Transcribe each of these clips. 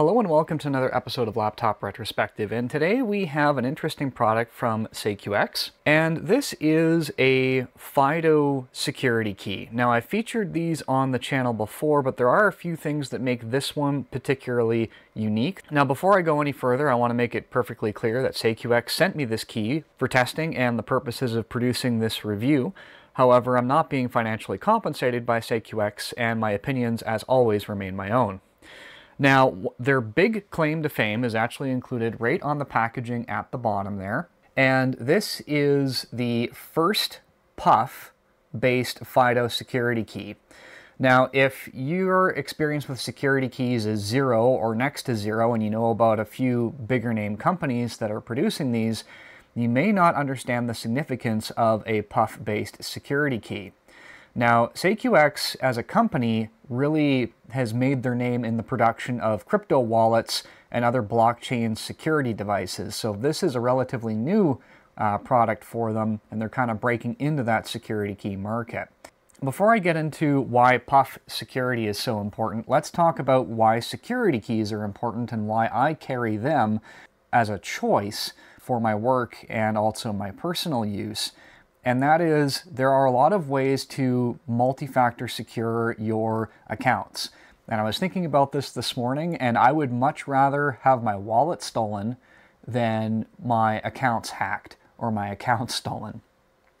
Hello and welcome to another episode of Laptop Retrospective, and today we have an interesting product from SecuX, and this is a FIDO security key. Now I've featured these on the channel before, but there are a few things that make this one particularly unique. Now before I go any further, I want to make it perfectly clear that SecuX sent me this key for testing and the purposes of producing this review. However, I'm not being financially compensated by SecuX, and my opinions, as always, remain my own. Now, their big claim to fame is actually included right on the packaging at the bottom there. And this is the first PUF based FIDO security key. Now, if your experience with security keys is zero or next to zero, and you know about a few bigger name companies that are producing these, you may not understand the significance of a PUF based security key. Now, SecuX as a company really has made their name in the production of crypto wallets and other blockchain security devices. So this is a relatively new uh, product for them, and they're kind of breaking into that security key market. Before I get into why PUF security is so important, let's talk about why security keys are important and why I carry them as a choice for my work and also my personal use and that is there are a lot of ways to multi-factor secure your accounts. And I was thinking about this this morning, and I would much rather have my wallet stolen than my accounts hacked or my accounts stolen.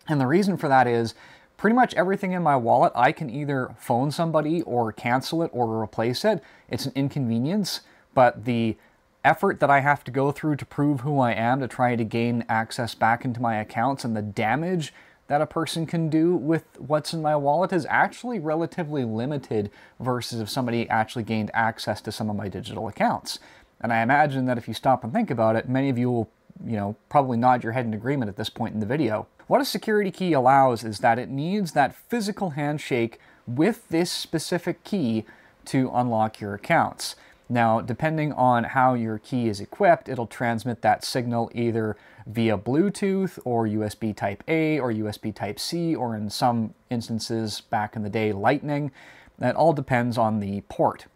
And the reason for that is pretty much everything in my wallet, I can either phone somebody or cancel it or replace it. It's an inconvenience, but the effort that I have to go through to prove who I am to try to gain access back into my accounts and the damage that a person can do with what's in my wallet is actually relatively limited versus if somebody actually gained access to some of my digital accounts. And I imagine that if you stop and think about it, many of you will, you know, probably nod your head in agreement at this point in the video. What a security key allows is that it needs that physical handshake with this specific key to unlock your accounts. Now, depending on how your key is equipped, it'll transmit that signal either via Bluetooth or USB Type A or USB Type C, or in some instances back in the day, Lightning. That all depends on the port.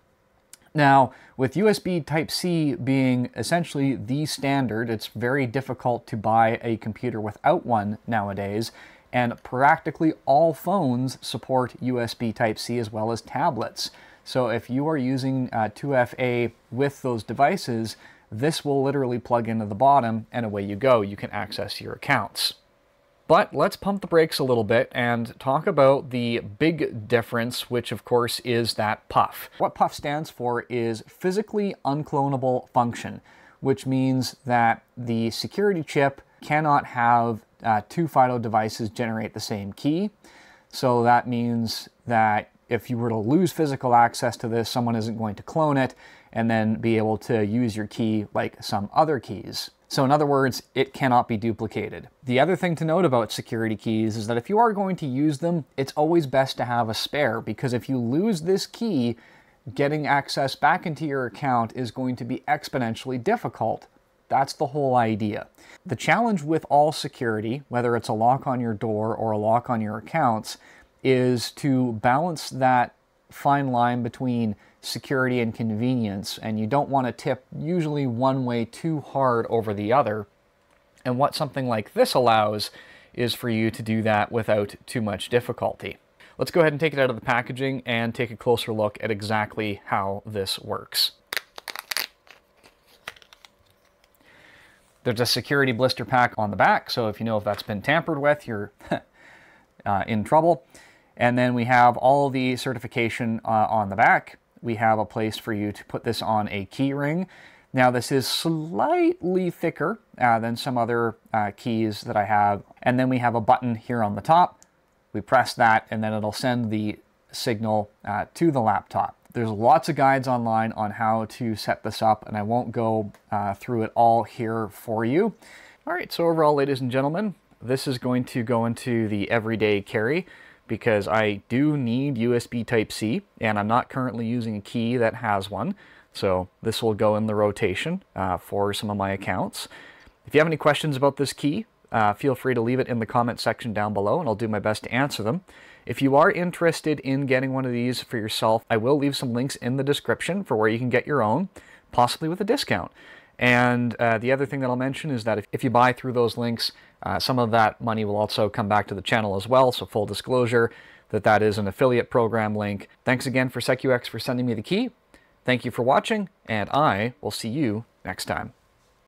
Now, with USB Type C being essentially the standard, it's very difficult to buy a computer without one nowadays, and practically all phones support USB Type C as well as tablets. So if you are using uh, 2FA with those devices, this will literally plug into the bottom and away you go. You can access your accounts. But let's pump the brakes a little bit and talk about the big difference, which of course is that PUF. What PUF stands for is physically unclonable function, which means that the security chip cannot have uh, two FIDO devices generate the same key. So that means that if you were to lose physical access to this, someone isn't going to clone it and then be able to use your key like some other keys. So in other words, it cannot be duplicated. The other thing to note about security keys is that if you are going to use them, it's always best to have a spare because if you lose this key, getting access back into your account is going to be exponentially difficult. That's the whole idea. The challenge with all security, whether it's a lock on your door or a lock on your accounts, is to balance that fine line between security and convenience, and you don't want to tip usually one way too hard over the other. And what something like this allows is for you to do that without too much difficulty. Let's go ahead and take it out of the packaging and take a closer look at exactly how this works. There's a security blister pack on the back, so if you know if that's been tampered with, you're uh, in trouble. And then we have all the certification uh, on the back. We have a place for you to put this on a key ring. Now this is slightly thicker uh, than some other uh, keys that I have. And then we have a button here on the top. We press that and then it'll send the signal uh, to the laptop. There's lots of guides online on how to set this up and I won't go uh, through it all here for you. All right, so overall, ladies and gentlemen, this is going to go into the everyday carry because I do need USB Type-C and I'm not currently using a key that has one. So this will go in the rotation uh, for some of my accounts. If you have any questions about this key, uh, feel free to leave it in the comment section down below and I'll do my best to answer them. If you are interested in getting one of these for yourself, I will leave some links in the description for where you can get your own. possibly with a discount. And uh, the other thing that I'll mention is that if, if you buy through those links, uh, some of that money will also come back to the channel as well. So full disclosure that that is an affiliate program link. Thanks again for SecuX for sending me the key. Thank you for watching, and I will see you next time.